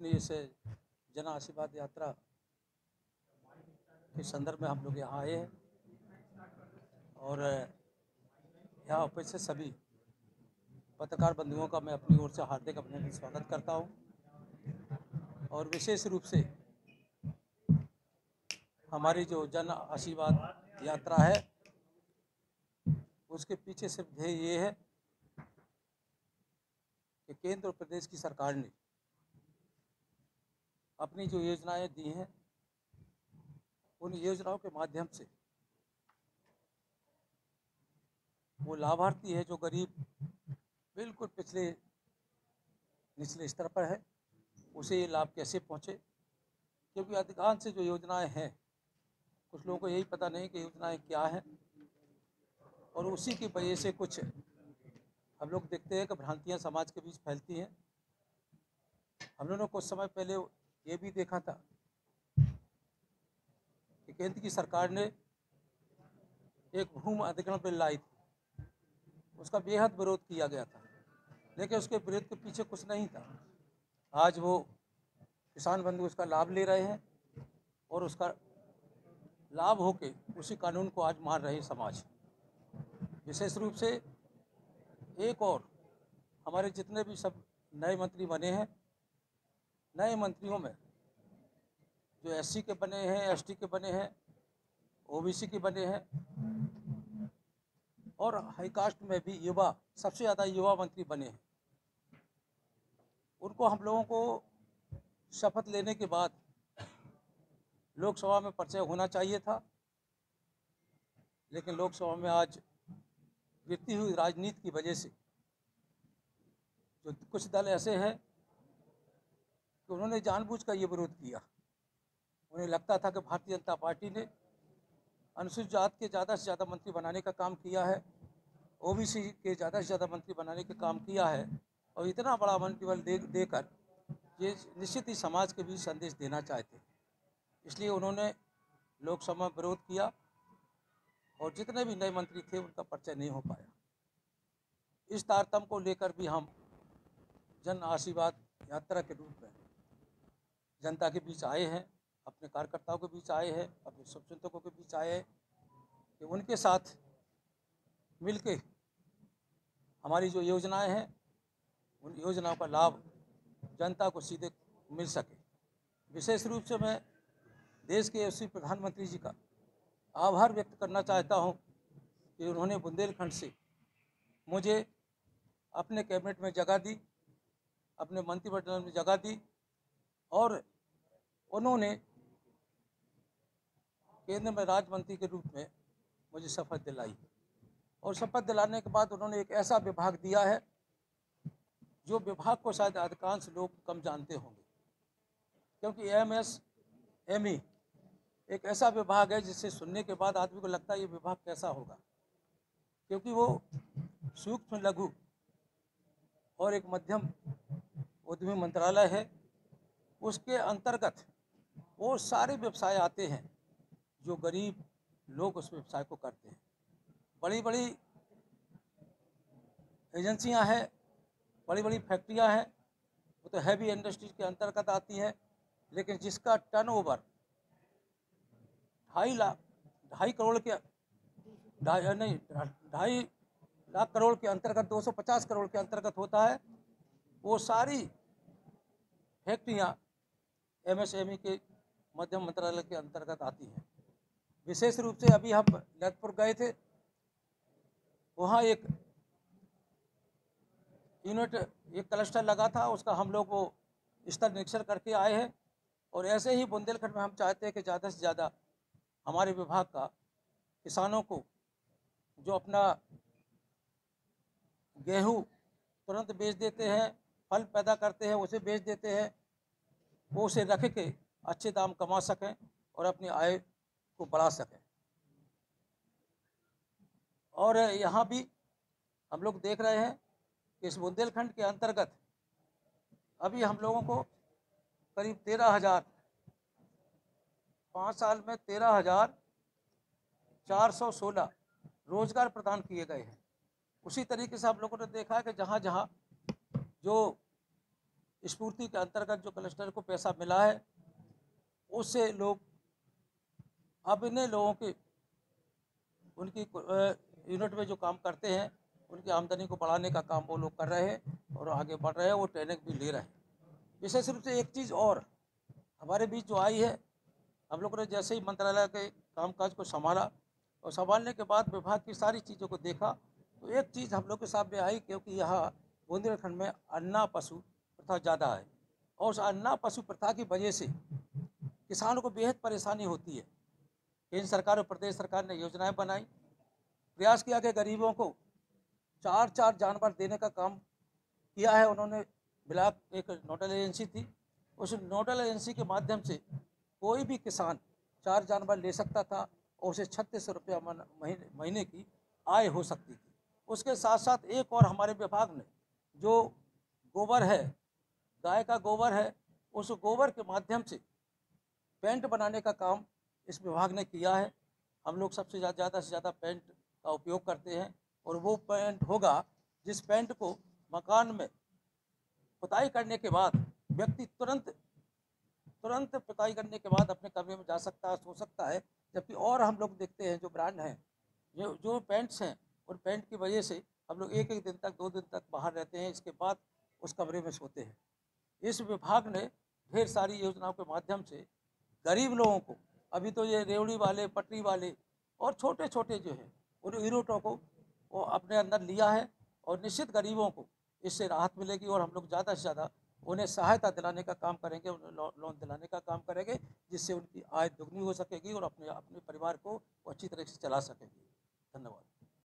अपनी इस जन आशीर्वाद यात्रा के संदर्भ में हम लोग यहाँ आए हैं। और, यहाँ उपस्थित सभी पत्रकार बंधुओं का मैं अपनी ओर से हार्दिक अभिनंदन स्वागत करता हूँ। और विशेष रूप से हमारी जो जन आशीर्वाद यात्रा है, उसके पीछे सिर्फ़ ध्येय ये है कि केंद्र और प्रदेश की सरकार ने अपनी जो योजनाएँ दी हैं, उन योजनाओं के माध्यम से वो लाभार्थी है जो गरीब बिल्कुल पिछले, निचले स्तर पर है, उसे ये लाभ कैसे पहुँचे? क्योंकि अधिकांश से जो योजनाएँ हैं, कुछ लोगों को यही पता नहीं कि योजनाएँ क्या हैं, और उसी की वजह से कुछ हम लोग देखते हैं कि भ्रांतियाँ समाज के बीच फैलती हैं। हम लोगों ने कुछ समय पहले ये भी देखा था कि केंद्र की सरकार ने एक भूमि अधिग्रहण बिल लाई थी। उसका बेहद विरोध किया गया था, लेकिन उसके विरोध के पीछे कुछ नहीं था। आज वो किसान बंधु उसका लाभ ले रहे हैं और उसका लाभ होके उसी कानून को आज मान रहे समाज। विशेष रूप से एक और, हमारे जितने भी सब नए मंत्री बने हैं नए मंत्रियों में, जो एससी के बने हैं एसटी के बने हैं ओबीसी के बने हैं, और हाईकास्ट में भी युवा, सबसे ज़्यादा युवा मंत्री बने हैं। उनको हम लोगों को शपथ लेने के बाद लोकसभा में परिचय होना चाहिए था, लेकिन लोकसभा में आज गिरती हुई राजनीति की वजह से जो कुछ दल ऐसे हैं कि उन्होंने जानबूझकर ये विरोध किया। उन्हें लगता था कि भारतीय जनता पार्टी ने अनुसूचित जात के ज़्यादा से ज़्यादा मंत्री बनाने का काम किया है, ओबीसी के ज़्यादा से ज़्यादा मंत्री बनाने का काम किया है और इतना बड़ा मंत्रिबल दे, देकर ये निश्चित ही समाज के बीच संदेश देना चाहते इसलिए उन्होंने लोकसभा विरोध किया और जितने भी नए मंत्री थे, उनका परिचय नहीं हो पाया। इस तारतम्य को लेकर भी हम जन आशीर्वाद यात्रा के रूप में जनता के बीच आए हैं, अपने कार्यकर्ताओं के बीच आए हैं, अपने शुभचिंतकों के बीच आए हैं, कि उनके साथ मिलके हमारी जो योजनाएँ हैं, उन योजनाओं का लाभ जनता को सीधे मिल सके। विशेष रूप से मैं देश के यशस्वी प्रधानमंत्री जी का आभार व्यक्त करना चाहता हूँ कि उन्होंने बुंदेलखंड से मुझे अपने कैबिनेट में जगह दी, अपने मंत्रिमंडल में जगह दी और उन्होंने केंद्र में राज्य मंत्री के रूप में मुझे शपथ दिलाई। और शपथ दिलाने के बाद उन्होंने एक ऐसा विभाग दिया है, जो विभाग को शायद अधिकांश लोग कम जानते होंगे, क्योंकि एम एस एम ई एक ऐसा विभाग है जिसे सुनने के बाद आदमी को लगता है ये विभाग कैसा होगा, क्योंकि वो सूक्ष्म, लघु और एक मध्यम उद्यमी मंत्रालय है। उसके अंतर्गत वो सारे व्यवसाय आते हैं जो गरीब लोग उस व्यवसाय को करते हैं। बड़ी बड़ी एजेंसियाँ हैं बड़ी बड़ी फैक्ट्रियाँ हैं, वो तो हैवी इंडस्ट्रीज़ के अंतर्गत आती हैं, लेकिन जिसका टर्नओवर ढाई लाख, ढाई करोड़ के, ढाई, नहीं, ढाई लाख करोड़ के अंतर्गत 250 करोड़ के अंतर्गत होता है, वो सारी फैक्ट्रियाँ एमएसएमई के मध्यम मंत्रालय के अंतर्गत आती है। विशेष रूप से अभी हम ललितपुर गए थे, वहाँ एक यूनिट एक क्लस्टर लगा था, उसका हम लोग वो स्तर निरीक्षण करके आए हैं। और ऐसे ही बुंदेलखंड में हम चाहते हैं कि ज़्यादा से ज़्यादा हमारे विभाग का किसानों को जो अपना गेहूँ तुरंत बेच देते हैं, फल पैदा करते हैं, उसे बेच देते हैं वो उसे रख के अच्छे दाम कमा सकें और अपनी आय को बढ़ा सकें। और यहाँ भी हम लोग देख रहे हैं कि इस बुंदेलखंड के अंतर्गत अभी हम लोगों को करीब तेरह हज़ार, पाँच साल में तेरह हज़ार चार सौ सोलह रोज़गार प्रदान किए गए हैं। उसी तरीके से आप लोगों ने देखा है कि जहाँ जहाँ जो स्फूर्ति के अंतर्गत जो क्लस्टर को पैसा मिला है, उससे लोग, अब इन्हें लोगों के, उनकी यूनिट में जो काम करते हैं, उनकी आमदनी को बढ़ाने का काम वो लोग कर रहे हैं और आगे बढ़ रहे हैं, वो ट्रेनिंग भी ले रहे हैं। विशेष रूप से एक चीज़ और, हमारे बीच जो आई है, हम लोगों ने जैसे ही मंत्रालय के कामकाज को संभाला और संभालने के बाद विभाग की सारी चीज़ों को देखा तो एक चीज़ हम लोग के सामने आई, क्योंकि यहाँ बुंदेलखंड में अन्ना पशु प्रथा ज़्यादा है। और उस अन्ना पशु प्रथा की वजह से किसानों को बेहद परेशानी होती है। केंद्र सरकार और प्रदेश सरकार ने योजनाएँ बनाई। प्रयास किया कि गरीबों को चार चार जानवर देने का काम किया है। उन्होंने ब्लॉक एक नोडल एजेंसी थी। उस नोडल एजेंसी के माध्यम से कोई भी किसान चार जानवर ले सकता था और उसे छत्तीस सौ रुपया महीने महीने की आय हो सकती थी। उसके साथ साथ एक और हमारे विभाग ने जो गोबर है गाय का गोबर है, उस गोबर के माध्यम से पेंट बनाने का काम इस विभाग ने किया है। हम लोग सबसे ज़्यादा से ज़्यादा पेंट का उपयोग करते हैं और वो पेंट होगा जिस पेंट को मकान में पुताई करने के बाद, व्यक्ति तुरंत तुरंत पुताई करने के बाद अपने कमरे में जा सकता है, सो सकता है। जबकि और हम लोग देखते हैं जो ब्रांड हैं, जो जो पेंट्स हैं, उन पेंट की वजह से हम लोग एक एक दिन तक, दो दिन तक बाहर रहते हैं, इसके बाद उस कमरे में सोते हैं। इस विभाग ने ढेर सारी योजनाओं के माध्यम से गरीब लोगों को, अभी तो ये रेवड़ी वाले, पटरी वाले और छोटे छोटे जो हैं, उन यूनिटों को वो अपने अंदर लिया है और निश्चित गरीबों को इससे राहत मिलेगी और हम लोग ज़्यादा से ज़्यादा उन्हें सहायता दिलाने का काम करेंगे, उन्हें लोन दिलाने का काम करेंगे, जिससे उनकी आय दुगनी हो सकेगी और अपने अपने परिवार को अच्छी तरह से चला सकेंगे। धन्यवाद।